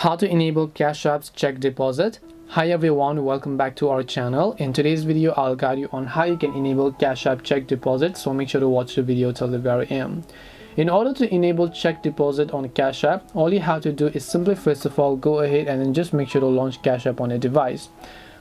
how to enable cash app's check deposit. Hi everyone. Welcome back to our channel. In today's video i'll guide you on how you can enable cash app check deposit so make sure to watch the video till the very end. In order to enable check deposit on cash app all you have to do is simply first of all go ahead and then just make sure to launch cash app on a device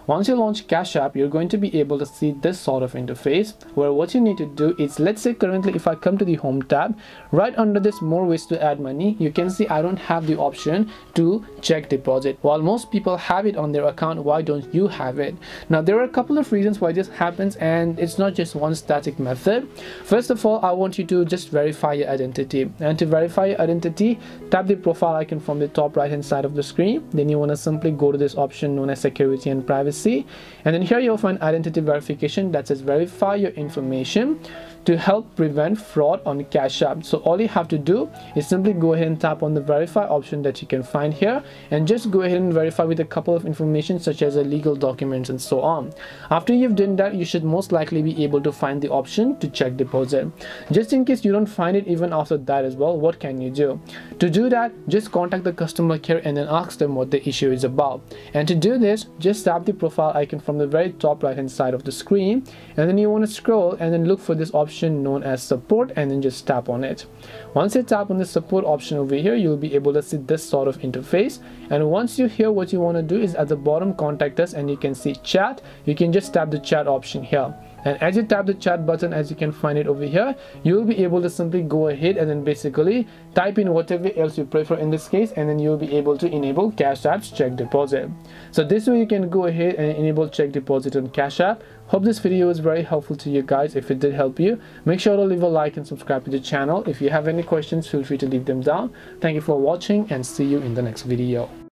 once you launch Cash App, you're going to be able to see this sort of interface where what you need to do is, let's say currently if I come to the Home tab, right under this more ways to add money, you can see I don't have the option to check deposit. While most people have it on their account, why don't you have it? Now there are a couple of reasons why this happens and it's not just one static method. First of all, I want you to just verify your identity and to verify your identity, tap the profile icon from the top right hand side of the screen. Then you want to simply go to this option known as security and privacy privacy and then here you'll find identity verification that says verify your information to help prevent fraud on Cash App. So all you have to do is simply go ahead and tap on the verify option that you can find here and just go ahead and verify with a couple of information such as a legal documents and so on. After you've done that, you should most likely be able to find the option to check deposit. Just in case you don't find it even after that as well, what can you do? To do that, just contact the customer care and then ask them what the issue is about. And to do this, just tap the profile icon from the very top right hand side of the screen and then you want to scroll and then look for this option known as support and then just tap on it. Once you tap on the support option over here you'll be able to see this sort of interface and once you hear what you want to do is at the bottom contact us and you can see chat. You can just tap the chat option here. And as you tap the chat button as you can find it over here you will be able to simply go ahead and then basically type in whatever else you prefer in this case and then you'll be able to enable cash app's check deposit. So this way you can go ahead and enable check deposit on cash app. Hope this video was very helpful to you guys. If it did help you make sure to leave a like and subscribe to the channel. If you have any questions feel free to leave them down. Thank you for watching and see you in the next video